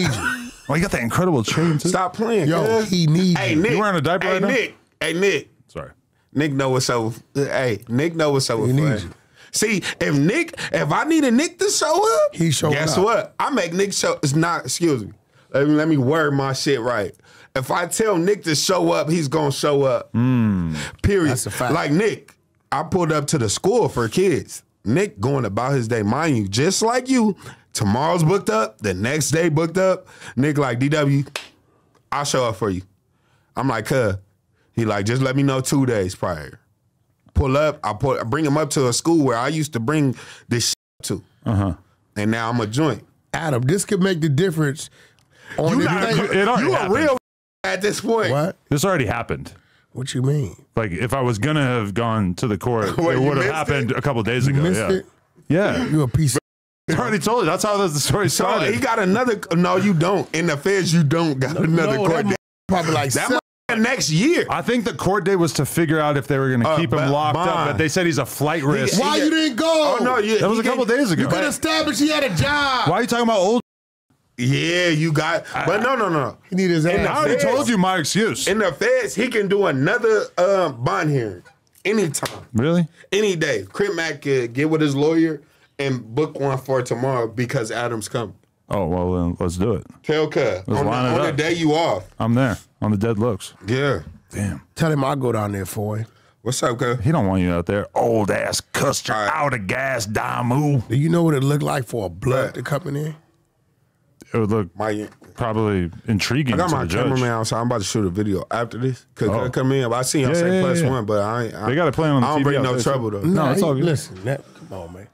needs you. Well, oh, you got that incredible chain too. Stop playing. Yo, he needs Hey you. Nick, You wearing a diaper hey, right now? Nick, hey Nick, Sorry. Nick know what's up. Hey, Nick know what's up He needs you. See, if Nick, if I need a Nick to show up, He showing Guess what? I make Nick show. It's not. Excuse me. Let me let me word my shit right. If I tell Nick to show up, he's gonna show up. Hmm. Period. That's a fact. Like Nick, I pulled up to the school for kids. Nick going about his day, mind you, just like you. Tomorrow's booked up. The next day booked up. Nick like DW, I'll show up for you. I'm like, huh. He like, just let me know two days prior. Pull up. I put I bring him up to a school where I used to bring this shit to. Uh huh. And now I'm a joint. Adam, this could make the difference. On You the not thing- it you a real at this point. what? This already happened. What you mean? Like if I was gonna have gone to the court, What, it would have happened it? a couple days ago. Missed yeah. it? Yeah. You a piece of I already told you. That's how the story So started. he got another. No, you don't. In the feds, you don't got another no, court date. probably like That seven- next year. I think the court date was to figure out if they were going to Uh, keep him but locked up, but they said he's a flight risk. Why you didn't go? Oh no, you, That was a couple days ago. You could establish he had a job. Why are you talking about old? Yeah, you got. But no, no, no. He need his In ass. the I already feds- told you my excuse. In the feds, he can do another um, bond hearing anytime, really? any day. Crip Mac could get with his lawyer and book one for tomorrow because Adam's coming. Oh well, then let's do it. Tell Cuz on, the, line it on the day you off. I'm there on the dead looks. Yeah. Damn. Tell him I'll go down there for him. What's up, Cuz? He don't want you out there. Old ass Custer, All right. out of gas, Damu. Do you know what it looked like for a blood Right. to come in there? It would look My, probably intriguing I got to my the judge. cameraman outside. I'm about to shoot a video after this. Cuz Oh. come in. I see y'all Yeah, say yeah, plus yeah. one, but I ain't. I, They got it playing on the I don't TV bring no trouble though. No, it's he- all good. Listen, that, come on, man.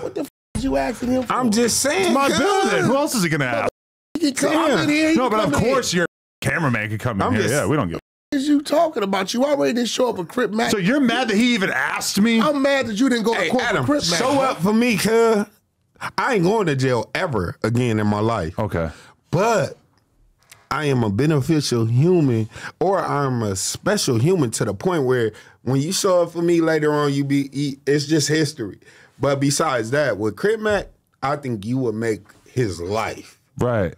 What the f is you asking him for? I'm just saying. It's my cuz. building. Who else is he gonna ask? He can come in here. he No, but of come in course your cameraman could come in I'm here. just- yeah, we don't give. What is you talking about? You already didn't show up a Crip Mac. So you're mad that he even asked me? I'm mad that you didn't go Hey, to court Adam, for Crip Mac. show up for me, cuz. I ain't going to jail ever again in my life. okay. But I am a beneficial human, or I'm a special human to the point where when you show up for me later on, you be it's just history. But besides that, with Crip Mac, I think you would make his life. Right.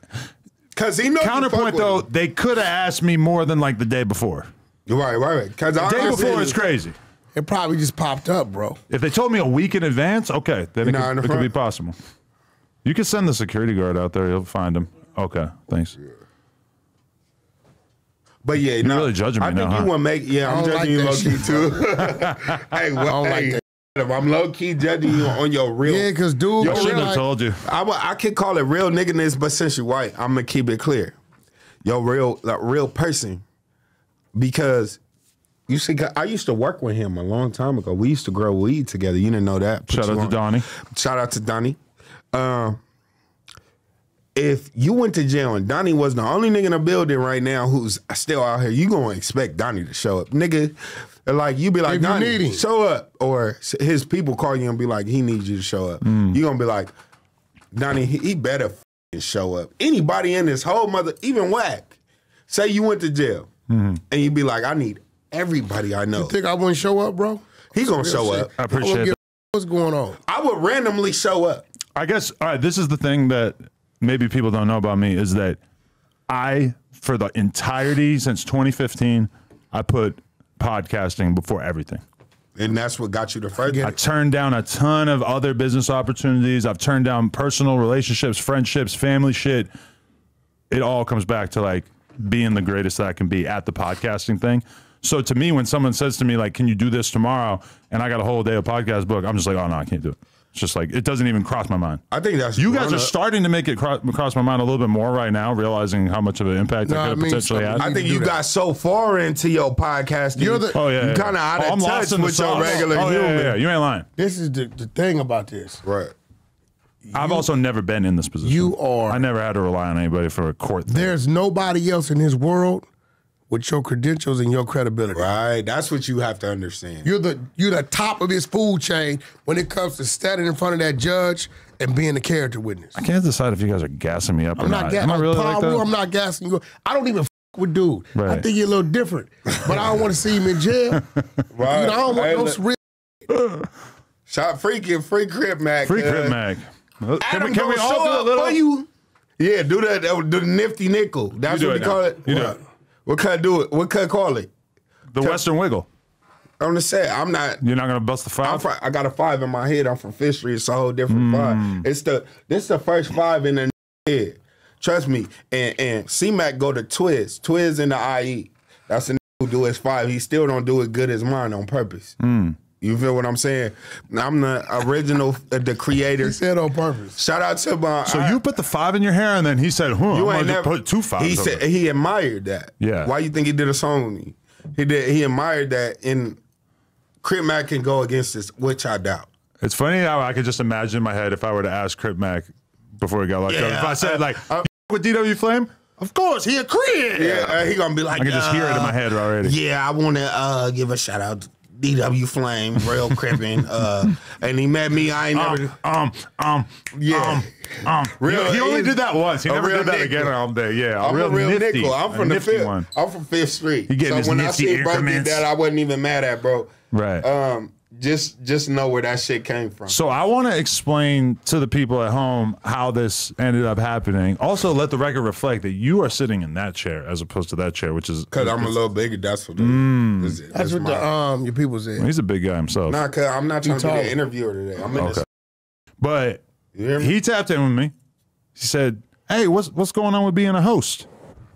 Cause he know you fuck Counterpoint though, they could have asked me more than like the day before. Right, right, right. Cause I Day before is crazy. It probably just popped up, bro. If they told me a week in advance, okay, then it, Nah, in could, it could be possible. You can send the security guard out there; he'll find him. Okay, thanks. But yeah, no, really judging me I now, think huh? you want to make. Yeah, I I'm don't judging like you low key too. hey, well, don't like hey, that. I'm low key judging you on your real. Yeah, because dude, Yo, I shouldn't have like- told you. I, wa- I could call it real nigganess, but since you white, I'm gonna keep it clear. Yo, real like, real person, because you see, I used to work with him a long time ago. We used to grow weed together. You didn't know that. Put Shout you out to. Donnie. Shout out to Donnie. Um, if you went to jail and Donnie was the only nigga in the building right now who's still out here, you gonna expect Donnie to show up, nigga. Like you be like, If you Donnie, need him. show up, or his people call you and be like, he needs you to show up. Mm. You gonna be like, Donnie, he, he better f***ing show up. Anybody in this whole mother, even whack, say you went to jail, Mm-hmm. and you'd be like, I need everybody I know. Think I wouldn't show up, bro? He gonna show shit. up. I appreciate would that. give- What's going on? I would randomly show up. I guess all right, this is the thing that maybe people don't know about me is that I for the entirety since 2015 I put podcasting before everything. And that's what got you to first. I turned down a ton of other business opportunities. I've turned down personal relationships, friendships, family shit. It all comes back to like being the greatest that I can be at the podcasting thing. So to me, when someone says to me like, "Can you do this tomorrow?" and I got a whole day of podcast book, I'm just like, "Oh no, I can't do it." It's just like it doesn't even cross my mind. I think that's You guys are of- starting to make it cro- cross my mind a little bit more right now, realizing how much of an impact No, I I could have mean, potentially something- had. I think you that. got so far into your podcasting. You're the- oh yeah, you yeah. kind of out Oh, of I'm lost touch with your regular oh, yeah, human. Yeah, yeah, you ain't lying. This is the, the thing about this. Right. I've also never been in this position. You are- I never had to rely on anybody for a court. Thing. There's nobody else in this world with your credentials and your credibility. Right. That's what you have to understand. You're the you're the top of this food chain when it comes to standing in front of that judge and being the character witness. I can't decide if you guys are gassing me up or I'm not. not Am I gassing. really like that? I'm not gassing you. I don't even f- with dude. I think you're a little different, but I don't want to see him in jail. right. You know, I don't want Hey, no look, real. Shot freaking free Crip Mac. Free uh, Crip Mac. Can we, can we all do a little? you. Yeah, do that. that do the nifty nickel. That's You what we call it. You do it. What can do it? What can call it? The Western Wiggle. I'm gonna say I'm not. You're not gonna bust the I'm five. from, I got a five in my head. I'm from Fifth Street. It's a whole different Hmm. five. It's the this is the first five in the head. Trust me. And and C Mac go to Twiz. Twiz in the IE. That's the who do his five. He still don't do it good as mine on purpose. You feel what I'm saying? I'm the original, uh, the creator. He said on purpose. Shout out to my. so I- you put the five in your hair, and then he said, "Huh, I'm You gonna ain't never put two fives." He over said he admired that. Yeah. Why you think he did a song with me? He did. He admired that. And Crip Mac can go against this, which I doubt. It's funny how I could just imagine in my head if I were to ask Crip Mac before he got locked up. If I said like, uh, "You with DW Flame," of course he a agreed. Yeah, uh, he gonna be like. I can just hear it in my uh, head already. Yeah, I want to uh, give a shout out to DW Flame, real crippin'. uh, and he met me. I ain't never. Um, um, um, Yeah. um, um. Real- he, he only did that once. He never did that nickel. again all day. Yeah, I'm real, a real nifty, nickel. I'm from the fifth. one. I'm from Fifth Street. He so when I see bro did that, I wasn't even mad at bro. Right. Um, just just know where that shit came from. So I want to explain to the people at home how this ended up happening. Also, let the record reflect that you are sitting in that chair as opposed to that chair, which is Cause I'm a little bigger. That's what. Mm. That's, That's what the um your people said. he's a big guy himself. Nah, cause I'm not trying to be tall. the interviewer today. I'm in Okay. this. But You hear me? he tapped in with me. He said, "Hey, what's what's going on with being a host?"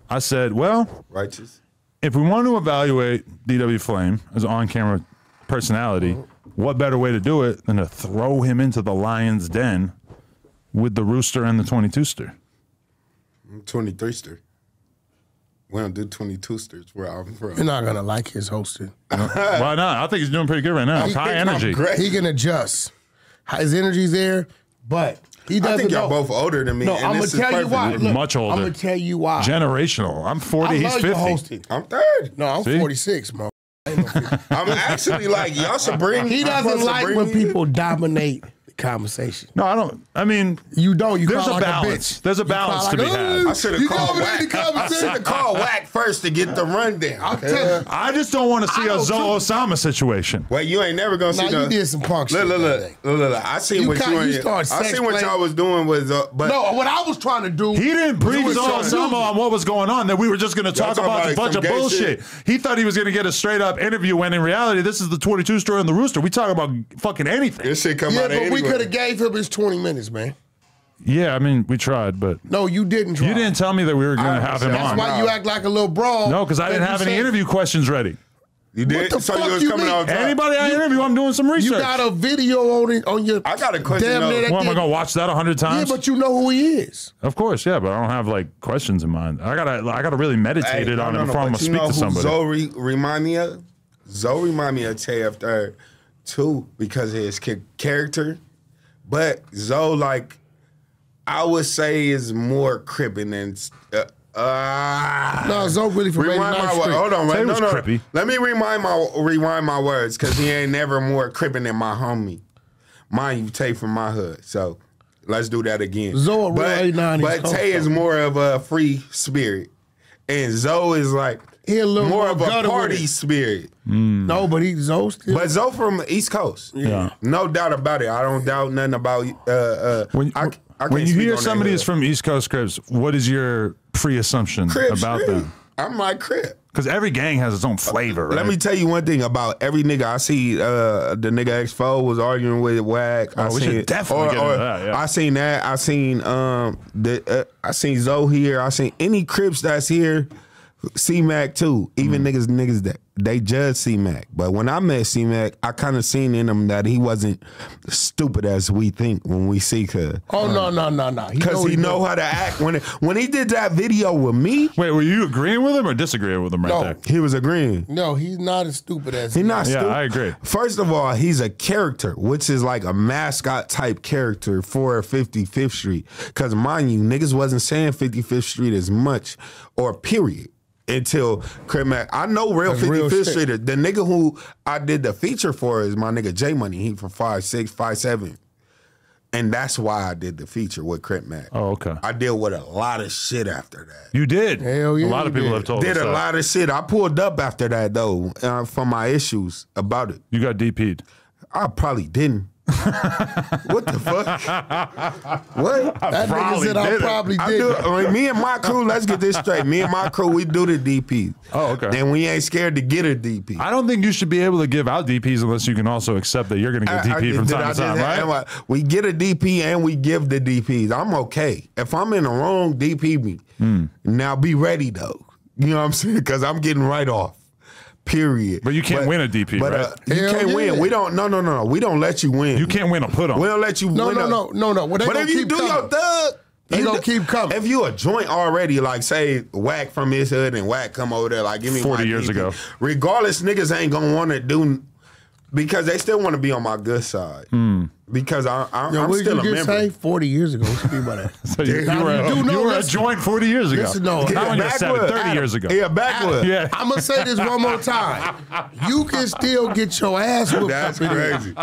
I said, "Well, Righteous. if we want to evaluate DW Flame as an on-camera personality, what better way to do it than to throw him into the lion's den with the rooster and the 22ster? I'm 23 ster. We don't do 22 sters where I'm from. You're not gonna like his hosting. Why not? I think he's doing pretty good right now. It's high energy. great. He can adjust. His energy's there, but he doesn't I think y'all know. both older than me. No, and I'm gonna this is tell you perfect. why. Look, Much older. I'm gonna tell you why. Generational. I'm 40. I he's love 50. hosting. I'm third. No, I'm See? 46, bro. I'm actually like y'all should bring. He doesn't like bring when people dominate the conversation. No, I don't. I mean, You don't. You There's cry a like balance. a bitch. There's a You cry balance to like, be had. I should have you called dominated Whack. the I should have called Whack first to get the rundown. I'll tell you. I just don't want to see I a don't Zoe. Osama situation. Well, you ain't never gonna Nah, see you the. did some punk Look, shit look, that look, look, look, look. I seen You what you, you and- started I sex seen what playing. y'all was doing was, uh, but No, what I was trying to do. He didn't brief was Zoe Osama on what was going on. That we were just going to talk about about a bunch of bullshit. He thought he was going to get a straight up interview. When in reality, this is the 22 story and the rooster. We talk about fucking anything. this shit come Yeah, out of we anywhere. Could have gave him his 20 minutes, man. Yeah, I mean, we tried, but No, you didn't try. you didn't tell me that we were going to have him understand. on. That's why you act like a little brawl. no, because I didn't have any said- interview questions ready. You did. the so fuck you was you coming mean? on top. Anybody I interview, I'm doing some research. You got a video on it on your. I got a question, Damn though. near that well, am I going to watch that a hundred Yeah, times? but you know who he is. of course, yeah, but I don't have like questions in mind. I gotta, I gotta really meditate Hey, it no, on no, it no, before I'm gonna speak know to somebody. Zoe remind me of? Zoe remind me of TF Third too because of his character. But Zoe, like, I would say is more crippin' than. Uh, uh, No, Zoe really from Rewind my wo- Street. hold on, Say right? it No, no. crippy. Let me rewind my rewind my words because he ain't never more crippin' than my homie. Mind you, Tay from my hood. So let's do that again. Zoe, but, but Tay is more of a free spirit, and Zoe is like He a little more more of a party it. spirit. No, but he's Zoe still. But Zoe from the East Coast. Yeah. No doubt about it. I don't doubt nothing about uh uh When, I, I when can't you hear on somebody is from East Coast Crips, what is your pre-assumption Crip about Street. them? I'm like Crip. Because every gang has its own flavor. Right? Let me tell you one thing about every nigga I see. Uh, the nigga X4 was arguing with Wag. I Oh, we should seen, definitely get into that, yeah. I seen that. I seen um the uh, I seen Zoe here. I seen any Crips that's here. C Mac too. Even Mm. niggas niggas that they judge C Mac. But when I met C Mac, I kind of seen in him that he wasn't stupid as we think when we see her. oh no, no, no, no. He Cause what he know doing. how to act. When when he did that video with me, Wait, were you agreeing with him or disagreeing with him right No. there? he was agreeing. No, he's not as stupid as He not Yeah, stupid. I agree. First of all, he's a character, which is like a mascot type character for 55th Street. Because mind you, niggas wasn't saying 55th Street as much or period until Crip Mac. I know real That's real 55th shit. Street. The nigga who I did the feature for is my nigga J Money. He from five six, five seven. And that's why I did the feature with Crip Mac. Oh, okay. I deal with a lot of shit after that. You did. Hell yeah, A lot of people did. have told Did us a that. lot of shit. I pulled up after that though uh, for my issues about it. You got DP'd. I probably didn't. What the fuck? what? That nigga said I probably I did. do, that. I mean, me and my crew, let's get this straight. Me and my crew, we do the DP. Oh, okay. And we ain't scared to get a DP. I don't think you should be able to give out DPs unless you can also accept that you're going to get I- I- DP from I time to time, right? We get a DP and we give the DPs. I'm okay. If I'm in the wrong, DP me. Hmm. Now be ready though. You know what I'm saying? Because I'm getting right off. Period. But you can't win a DP, but, right? uh, you Hell can't win. We don't. No, no, no, no. We don't let you win. You can't win a put on. We don't let you. No, win no, a- no, no, no. Well, but if you do coming. your thug, They you gonna do- keep coming. If you a joint already, like say whack from his hood and whack come over there, like give me 40 my years DP. ago. Regardless, niggas ain't gonna want to do because they still want to be on my good side. Hmm. Because I, I, Yo, I'm what did still you a just member. say? Forty years ago. What you mean by that? So you, you Now, were, you do you know were a this- joint 40 years ago. Listen, no, Not when you're seven, Backwood. 30 years ago. Yeah, backwood. Yeah. I'm gonna say this one more time. You can still get your ass whooped. That's up in here. crazy.